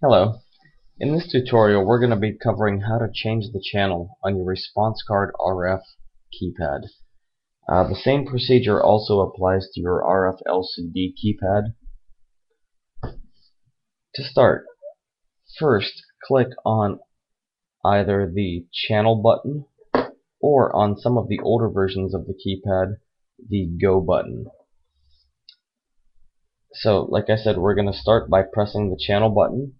Hello. In this tutorial we're going to be covering how to change the channel on your response card RF keypad. Uh, the same procedure also applies to your RF LCD keypad. To start, first click on either the channel button or on some of the older versions of the keypad the go button. So like I said we're going to start by pressing the channel button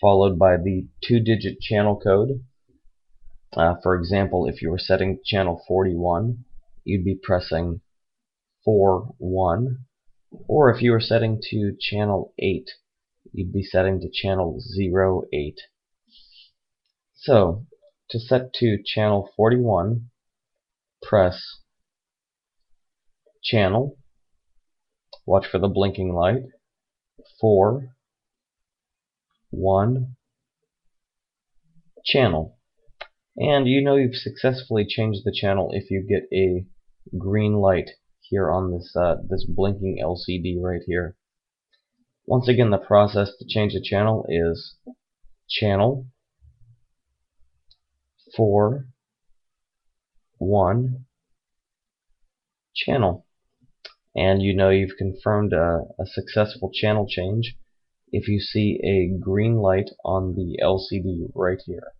followed by the two-digit channel code. Uh, for example, if you were setting channel 41, you'd be pressing 41. Or if you were setting to channel 8, you'd be setting to channel 08. So, to set to channel 41, press channel, watch for the blinking light, 4, one channel. And you know you've successfully changed the channel if you get a green light here on this uh, this blinking LCD right here. Once again, the process to change the channel is channel 4 1 channel. And you know you've confirmed a, a successful channel change if you see a green light on the LCD right here.